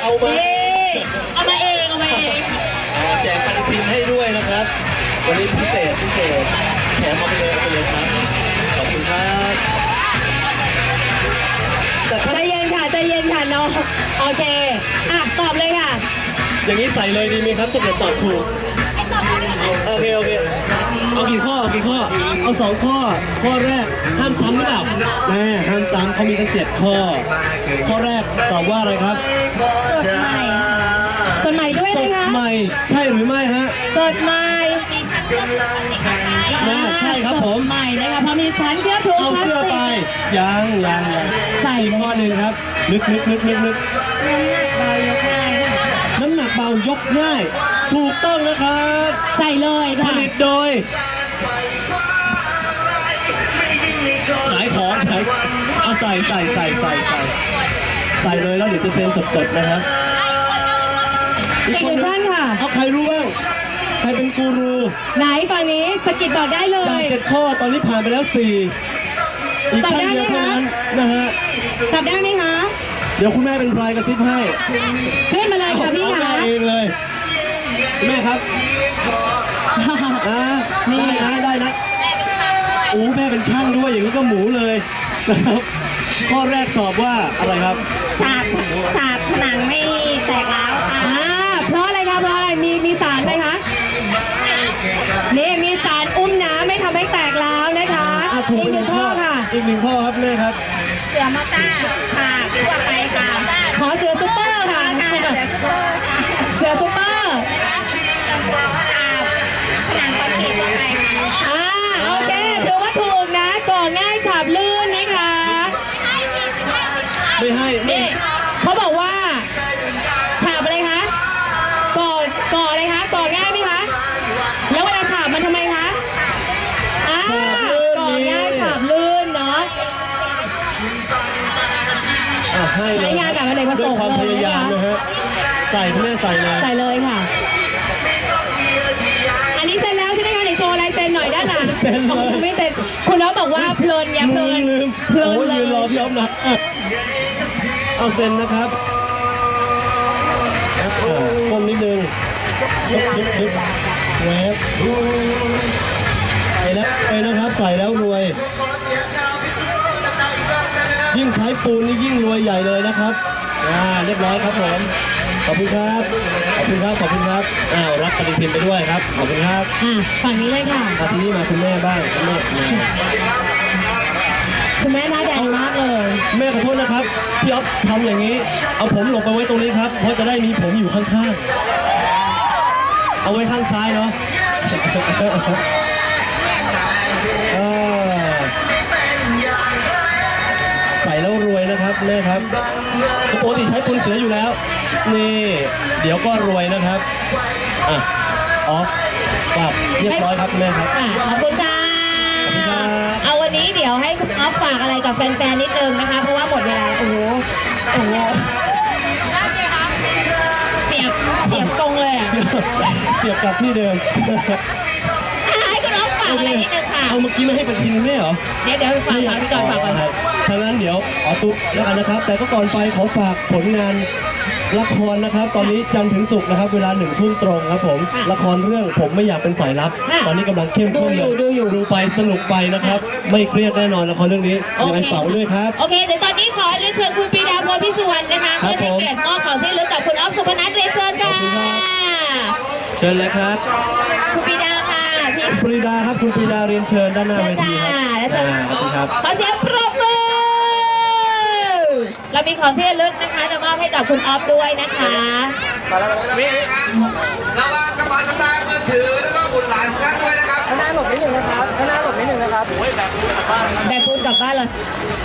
เอามาเย้เอามาเองเอามาเองอ่าแจกปฏิทินให้ด้วยนะครับ วันนี้พิเศษพิเศษแถมเอาไปเลยเอาไปเลยครับขอบคุณครับแต่ถ้าใจเย็นค่ะใจเย็นค่ะน้องโอเคอะตอบเลยค่ะ อย่างนี้ใส่เลยดีไหมครับถ้าเกิดตอบถูกโอเคโอเค เอากี่ข้อเอากี่ข้อ เอาสองข้อ ข้อแรกห้ามซ้ำหรือเปล่าแม่ห้ามซ้ำเขามีตั้งเจ็ดข้อ ข้อแรกตอบว่าอะไรครับสดใหม่ด้วยสนะดคะใหม่ใช่หรือไม่ฮะสดใหม่แม่ใช่ครับผม สดใหม่นะคะเพราะมีชั้นเชื้อถุงเอาเสื้อไปยังยังยังใส่ อีกข้อหนึ่งครับนึกนึกนึกนึกนึกเบายกง่ายน้ำหนักเบายกง่าย ถูกต้องนะครับใส่เลยผค่ะลิตโดย ขายของขายเอาใส่ใส่ใส่ใส่ใส่ใส่เลยแล้วเดี๋ยวจะเซ็นสดๆนะครับอีกหนึ่งท่านค่ะ เอาใครรู้บ้างใครเป็นกูรูไหนฝั่งนี้สกิดบอกได้เลจากย เจ็ดข้อตอนนี้ผ่านไปแล้วสี่อีกตอบท่านได้เดียวไหมเท่าคะนั้นนะฮะตอบได้ไหมคะ เดี๋ยวคุณแม่เป็นพลายกระซิบให้ ขึ้นมาเลยค่ะพี่ เอาค่ะเอาเองเลยคุณแม่ครับอ่านี่ได้นะได้นะโอ้แม่เป็นช่างด้วยอย่างนี้ก็หมูเลยนะครับข้อแรกตอบว่าอะไรครับฉาบฉาบผนังไม่แตกร้าวค่ะ ไม่ให้ไม่นี่เขาบอกว่าฉาบอะไรคะก่อก่ออะไรคะก่อง่ายไหมคะแล้วเวลาฉาบมันทำไมคะอ่าก่อง่ายฉาบลื่นเนาะ อะให้เลยใช้งานแบบอเนกประสงค์ด้วยความพยายามเลยนะนะคะฮะใส่คุณแม่ใส่เลยใส่เลยค่ะ อันนี้เซ็นแล้วใช่ไหมคะเดี๋ยวโชว์ลายเซ็นหน่อยด้านหลังเซ็นเลยไม่เซ็นคุณน้องบอกว่าเพลินเนี่ยเพลิลืนมลืมเพลินโอ้ยเลยืยนรอพี่อ๊อฟนะอะ เอาเซ็นนะครับอะก้มนิดนึงยึบยึบยึบแหวบใส่แล้วไปนะครับ ใส่แล้วรวย ยิ่งใช้ปูนนี่ยิ่งรวยใหญ่เลยนะครับอ่าเรียบร้อยครับผมขอบคุณครับ ขอบคุณครับ ขอบคุณครับ อ้าวรับปฏิทินไปด้วยครับ ขอบคุณครับ อะฝั่งนี้เลยค่ะอาทีนี้มาคุณแม่บ้าง คุณแม่มาคุณแม่หน้าแดงมากเลย แม่ขอโทษนะ่อ๊อฟทำอย่างนี้ เอาผมหลบไปไว้ตรงนี้ครับ เพราะจะได้มีผมอยู่ข้างๆ เอาไว้ข้างซ้ายเนาะใส่แล้วรวยนะครับแม่ครับปกติใช้ปูนเสืออยู่แล้ว นี่ เดี๋ยวก็รวยนะครับ อะออฟกลับเรียบร้อยครับแม่ครับอะขอบคุณค่ะ นนี้เดี๋ยวให้คุณออฟฝากอะไรกับแฟนๆนิดนึงนะคะ เพราะว่าหมดเวลาโอ้โหโอ้โหเสียบเสียบตรงเลยอะเสียบกลับที่เดิมให้คุณออฟฝากอะไรนิดนึงค่ะ เอาเมื่อกี้ไม่ให้ปฏิทินแม่เหรอ เดี๋ยวเดี๋ยวฝากฝากพี่จอยฝากก่อน ถ้างั้นเดี๋ยวขอตุ๊กแล้วกันนะครับ แต่ก็ก่อนไปขอฝากผลงาน ละครนะครับ ตอนนี้จันทร์ถึงศุกร์นะครับ เวลาหนึ่งทุ่มตรงครับผม ค่ะละครเรื่องผมไม่อยากเป็นสายลับค่ะตอนนี้กำลังเข้มข้นดูอยู่เลดูอยู่ ดูไปสนุกไปนะครับ ไม่เครียดแน่นอนละครเรื่องนี้ยังไงเสาร์ด้วยครับ โอเคเดี๋ยวตอนนี้ขอเรียนเชิญคุณปรีดาโพธิสุวรรณนะคะครัเพื่บอผมให้เกียรติมอบของที่ระลึกกับคุณออฟสุพนัทเรียนเชิญค่ะขอบคุณครับเชิญเลยครับคุณปรีดาค่ะที่ปรีดาครับคุณปรีดาเรียนเชิญด้านหน้าเชิเวญทีค่ะครับและเชิญอ่าขอบคุณครับ ขอเสียงปรบมือ เรามีของที่ระลึกนะคะ จะมอบให้กับคุณออฟด้วยนะคะระวังกระเป๋าสตางค์มือถือแล้วก็บุตรหลานของท่านด้วยนะครับแบกปูนกลับบ้านเลย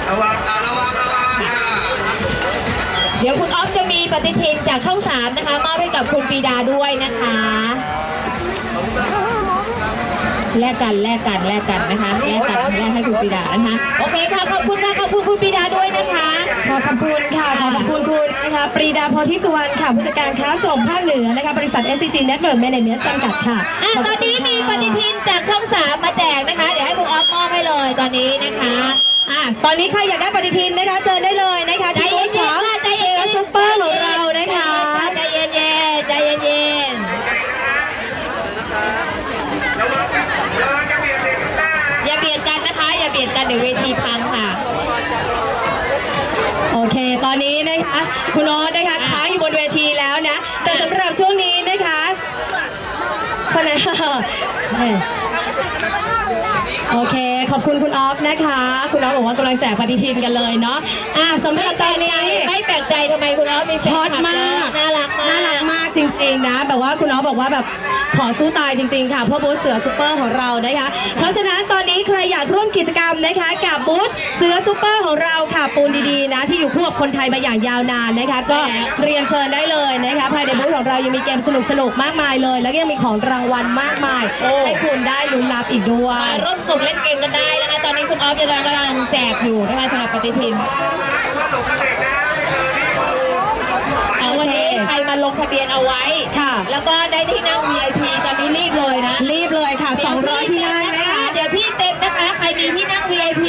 ระวังอ่าระวังระวังอ่าเดี๋ยวคุณออฟจะมีปฏิทินจากช่องสามนะคะมอบให้กับคุณปรีดาด้วยนะคะ แลกกันแลกกันแลกกันนะคะแลกกันแลกให้คุณปรีดานะคะโอเคค่ะขอบคุณค่ะขอบคุณคุณปรีดาด้วยนะคะขอขอบคุณค่ะขอขอบคุณคุณนะคะปรีดาโพธิสุวรรณค่ะผู้จัดการค้าส่งภาคเหนือนะคะบริษัท SCG Network Management จำกัดค่ะอะ ตอนนี้มีปฏิทินจากช่องสามมาแจกนะคะ เดี๋ยวให้คุณออฟมอบให้เลยตอนนี้นะคะอะตอนนี้ใครอยากได้ปฏิทินนะคะเชิญได้เลยนะคะใจที่เย็บูธนของ อสนะคะค้างอยู่บนเวทีแล้วนะ แต่สำหรับช่วงนี้นะคะคนไหนโอเค ขอบคุณคุณออฟนะคะ คุณออฟบอกว่ากำลังแจกปฏิทินกันเลยเนาะอะสำหรับตอนนี้ไม่แปลกใจทำไมคุณอ๊อฟมีแฟนฮอตคลับมากน่ารักมากน่ารักมากจริงๆนะแบบว่าคุณน้องบอกว่าแบบขอสู้ตายจริงๆค่ะเพ่อบูธเสือซูเปอร์ของเรานะคะ เพราะฉะนั้น ตอนนี้ใครอยากร่วมกิจกรรมนะคะ กับบูธเสือซูเปอร์ของเราค่ะปูนดีๆนะ ที่อยู่คู่กับคนไทยมาอย่างยาวนานนะคะ ก็เรียนเชิญได้เลยนะคะภายในบูธของเรายังมีเกมสนุกๆมากมายเลย แล้วก็ยังมีของรางวัลมากมายให้คุณได้ลุ้นรับอีกด้วยมาร่วมสนุกเล่นเกมกันได้นะคะ ตอนนี้คุณออฟจะกำลังแจกอยู่นะคะสำหรับปฏิทินเอาวันนี้ใครมาลงทะเบียนเอาไว้ค่ะ แล้วก็ได้ที่นั่ง VIP ตอนนี้รีบเลยนะ รีบเลยค่ะ 200 ที่ มีที่นั่ง VIP